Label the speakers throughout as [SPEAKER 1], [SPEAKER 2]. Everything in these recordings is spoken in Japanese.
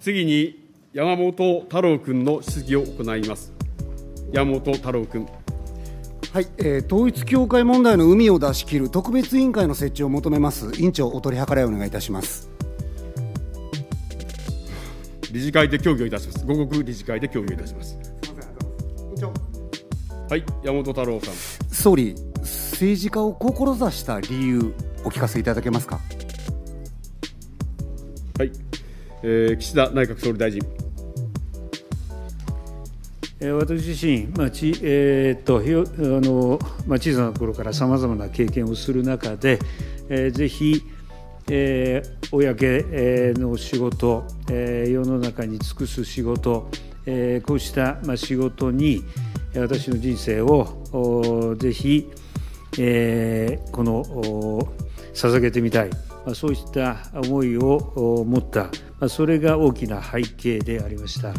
[SPEAKER 1] 次に山本太郎君の質疑を行います。山本太郎君。
[SPEAKER 2] はい、えー統一教会問題の海を出し切る特別委員会の設置を求めます。委員長、お取り計らいをお願いいたします。
[SPEAKER 1] 理事会で協議をいたします。午後理事会で協議をいたします。はい、山本太郎さん。
[SPEAKER 2] 総理、政治家を志した理由、お聞かせいただけますか？
[SPEAKER 1] はい、えー岸田内閣総理大臣。
[SPEAKER 3] えー私自身、まあちえーっとひよあのまあ、小さな頃からさまざまな経験をする中で、えーぜひ、えー公の仕事、えー世の中に尽くす仕事、えーこうした、まあ、仕事に私の人生をぜひ、えーこのお捧げてみたい、そうした思いをお持った、まあ、それが大きな背景でありました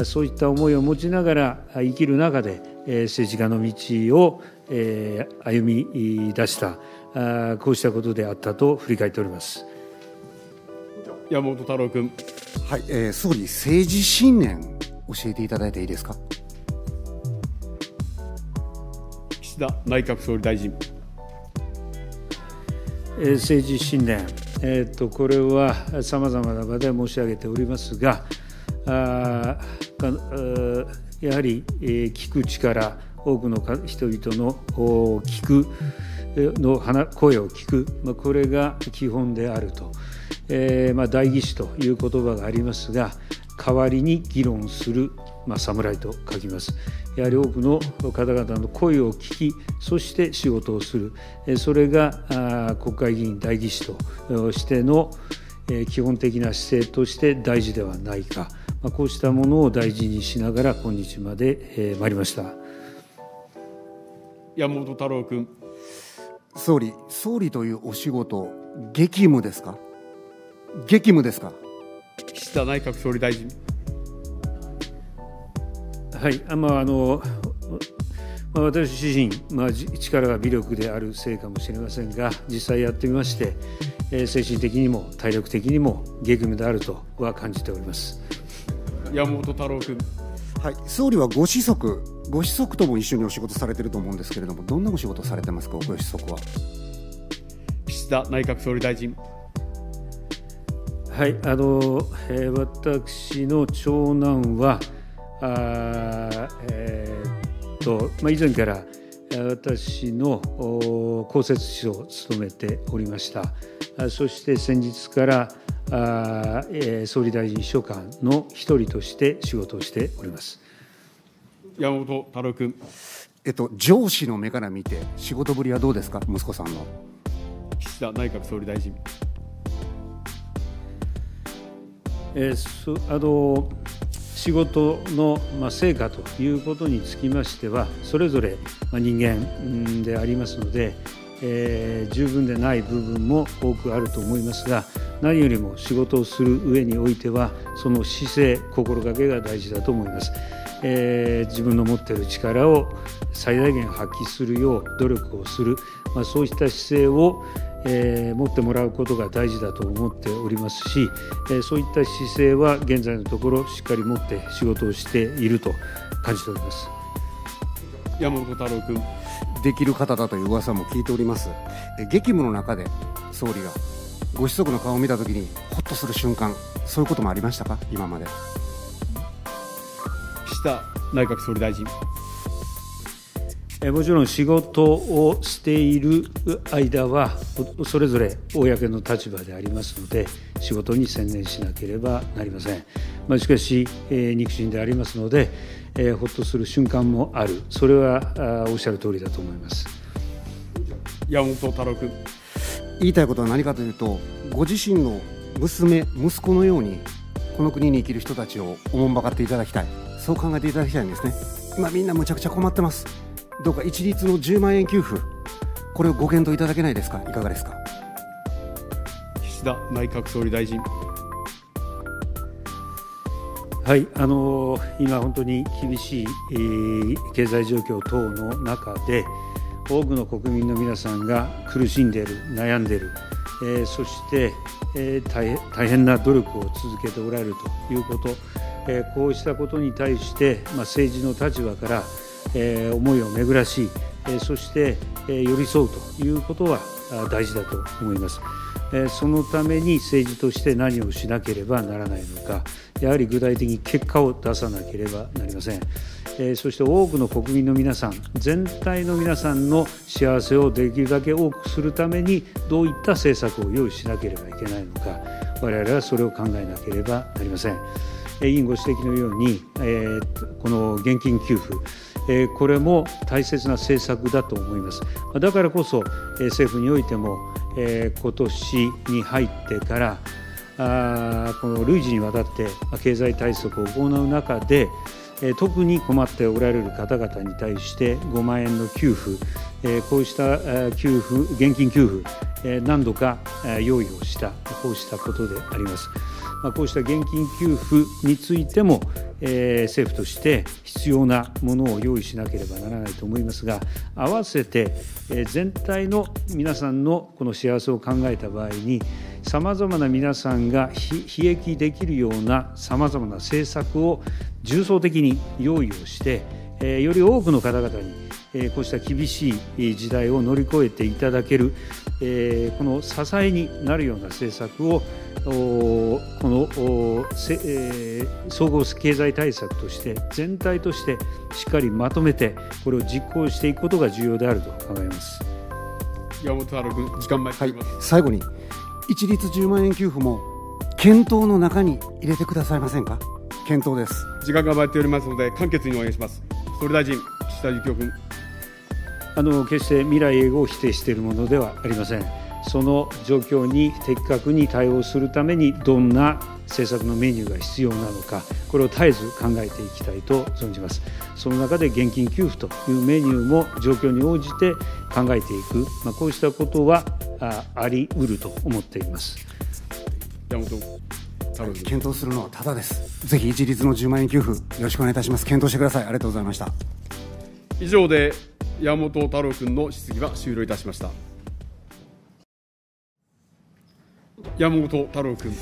[SPEAKER 3] あそういった思いを持ちながらあ生きる中で、えー政治家の道を、えー歩み出したあこうしたことであったと振り返っております。
[SPEAKER 1] 山本太郎君。
[SPEAKER 2] はい、えー総理、政治信念、教えていただいていいですか？
[SPEAKER 1] 岸田内閣総理大臣。
[SPEAKER 3] 政治信念、えー、とこれはさまざまな場で申し上げておりますが、あやはり、え聞く力、多くの人々の聞くの声を聞く、ま、これが基本であると、えーまあ、代議士という言葉がありますが、代わりに議論する、まあ、侍と書きます。やはり多くの方々の声を聞き、そして仕事をする、えーそれがあー国会議員、代議士としてのえー基本的な姿勢として大事ではないか、まあ、こうしたものを大事にしながら、今日までえー参りました。
[SPEAKER 1] 山本太郎君。
[SPEAKER 2] 総理、総理というお仕事、激務ですか？激務ですか？
[SPEAKER 1] 岸田内閣総理大臣。
[SPEAKER 3] はい、あまああのまあ私自身、まあ、じ力が微力であるせいかもしれませんが、実際やってみまして、えー精神的にも体力的にも激務であるとは感じております。
[SPEAKER 1] 山本太郎君。
[SPEAKER 2] はい、総理はご子息、ご子息とも一緒にお仕事されてると思うんですけれども、どんなお仕事されてますか、ご子息は。
[SPEAKER 1] 岸田内閣総理大臣。
[SPEAKER 3] はい、あの、えー私の長男は、あーえーっと、まあ、以前から、えー私のお公設秘書を務めておりました。あそして先日から、あーえー総理大臣秘書官の一人として仕事をしております。
[SPEAKER 1] 山本太郎君。
[SPEAKER 2] えっと、上司の目から見て、仕事ぶりはどうですか、息子さんの。
[SPEAKER 1] 岸田内閣総理大臣。
[SPEAKER 3] えーそあの仕事の、ま、成果ということにつきましては、それぞれ、ま、人間でありますので、えー十分でない部分も多くあると思いますが、何よりも仕事をする上においては、その姿勢、心がけが大事だと思います。えー自分の持っている力を最大限発揮するよう努力をする、まあ、そういった姿勢を、えー持ってもらうことが大事だと思っておりますし、えーそういった姿勢は現在のところしっかり持って仕事をしていると感じております。
[SPEAKER 1] 山本太郎君。
[SPEAKER 2] できる方だという噂も聞いております。え激務の中で、総理が。ご子息の顔を見たときに、ほっとする瞬間、そういうこともありましたか、今まで。
[SPEAKER 1] 岸田内閣総理大臣。
[SPEAKER 3] えーもちろん仕事をしている間は、おそれぞれ公の立場でありますので、仕事に専念しなければなりません。まあ、しかし、えー肉親でありますので、えーほっとする瞬間もある、それはおっしゃる通りだと思います。
[SPEAKER 1] 山本太郎君。
[SPEAKER 2] 言いたいことは何かというと、ご自身の娘、息子のように、この国に生きる人たちをおもんばかっていただきたい。そう考えていただきたいんですね。今みんなむちゃくちゃ困ってます。どうか一律の10万円給付、これをご検討いただけないですか？いかがですか？
[SPEAKER 1] 岸田内閣総理大臣。
[SPEAKER 3] はい、あの今、本当に厳しい、えー経済状況等の中で、多くの国民の皆さんが苦しんでいる、悩んでいる、えそして、え大変な努力を続けておられるということ、えこうしたことに対して、ま政治の立場から、え思いを巡らし、そして、寄り添うということは大事だと思います。そのために政治として何をしなければならないのか、やはり具体的に結果を出さなければなりません。そして多くの国民の皆さん、全体の皆さんの幸せをできるだけ多くするために、どういった政策を用意しなければいけないのか、我々はそれを考えなければなりません。委員ご指摘のように、この現金給付、これも大切な政策だと思います。だからこそ、政府においても、今年に入ってから、この累次にわたって経済対策を行う中で、特に困っておられる方々に対して5万円の給付、こうした給付、現金給付、何度か用意をした、こうしたことであります。まあこうした現金給付についても、政府として必要なものを用意しなければならないと思いますが、合わせて全体の皆さんのこの幸せを考えた場合に、さまざまな皆さんが悲劇できるようなさまざまな政策を重層的に用意をして、より多くの方々にえこうした厳しい時代を乗り越えていただける、えこの支えになるような政策をこの総合経済対策として全体としてしっかりまとめてこれを実行していくことが重要であると考えます。
[SPEAKER 1] 山本太郎君時間前はい、
[SPEAKER 2] 最後に一律10万円給付も検討の中に入れてくださいませんか？検討です。
[SPEAKER 1] 時間が余っておりますので簡潔にお願いします。総理大臣岸田幸夫君。
[SPEAKER 3] あの決して未来を否定しているものではありません。その状況に的確に対応するためにどんな政策のメニューが必要なのか、これを絶えず考えていきたいと存じます。その中で現金給付というメニューも状況に応じて考えていく、まあ、こうしたことはああり得ると思っています。
[SPEAKER 1] 山本
[SPEAKER 2] 検討するのはただです。ぜひ一律の10万円給付、よろしくお願いいたします。検討してください。ありがとうございました。
[SPEAKER 1] 以上で山本太郎君の質疑は終了いたしました山本太郎君。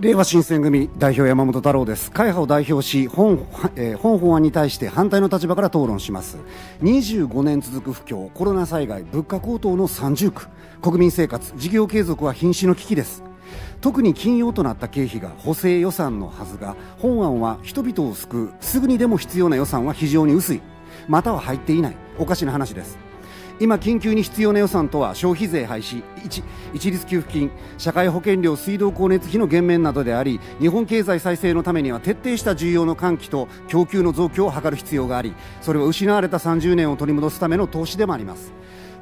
[SPEAKER 2] 令和新選組代表山本太郎です。会派を代表し本,、えー、本法案に対して反対の立場から討論します。25年続く不況コロナ災害物価高騰の三重苦。国民生活事業継続は瀕死の危機です。特に緊要となった経費が補正予算のはずが本案は人々を救うすぐにでも必要な予算は非常に薄い。または入っていない。おかしな話です。今緊急に必要な予算とは消費税廃止一一律給付金社会保険料水道光熱費の減免などであり日本経済再生のためには徹底した需要の喚起と供給の増強を図る必要がありそれは失われた30年を取り戻すための投資でもあります。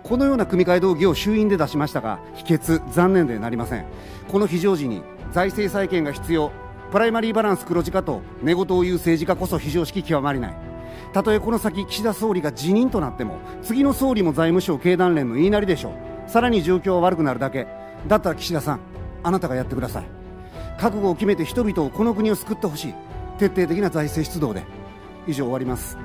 [SPEAKER 2] このような組み替え動議を衆院で出しましたが否決残念でなりません。この非常時に財政再建が必要プライマリーバランス黒字化と寝言を言う政治家こそ非常識極まりない。たとえこの先岸田総理が辞任となっても次の総理も財務省経団連の言いなりでしょう。さらに状況は悪くなるだけ。だったら岸田さんあなたがやってください。覚悟を決めて人々をこの国を救ってほしい。徹底的な財政出動で。以上終わります。